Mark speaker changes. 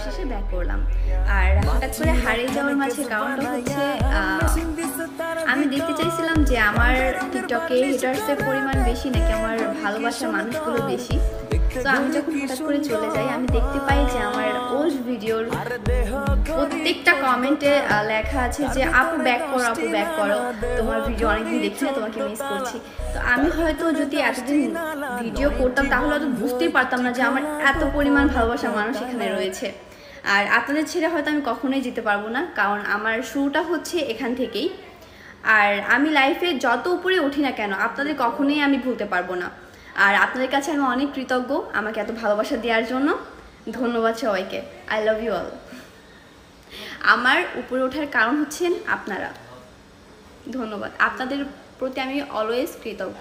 Speaker 1: অবশেষে ব্যাক করলাম। আর হঠাৎ করে হারিয়ে যাওয়ার মাঝে কারণটা হচ্ছে আমি দেখতে চাইছিলাম যে আমার টিকটকে হিটার্সের পরিমাণ বেশি নাকি আমার ভালোবাসার মানুষগুলো বেশি। তো আমি যখন হঠাৎ করে চলে যাই, আমি দেখতে পাই যে আমার ওল্ড ভিডিওর প্রত্যেকটা কমেন্টে লেখা আছে যে, আপু ব্যাক করো, আপু ব্যাক করো। তোমার ভিডিও অনেকদিন দেখি না, তোমাকে মিস করছি। তো আমি হয়তো যদি এতদিন ভিডিও করতাম, তাহলে হয়তো বুঝতেই পারতাম না যে আমার এত পরিমাণ ভালোবাসার মানুষ এখানে রয়েছে। আর আপনাদের ছেড়ে হয়তো আমি কখনোই যেতে পারব না, কারণ আমার শুরুটা হচ্ছে এখান থেকেই। আর আমি লাইফে যত উপরে উঠি না কেন, আপনাদের কখনোই আমি ভুলতে পারব না। আর আপনাদের কাছে আমি অনেক কৃতজ্ঞ, আমাকে এত ভালোবাসা দেওয়ার জন্য। ধন্যবাদ সবাইকে। আই লাভ ইউ অল আমার উপরে ওঠার কারণ হচ্ছেন আপনারা। ধন্যবাদ। আপনাদের প্রতি আমি অলওয়েজ কৃতজ্ঞ।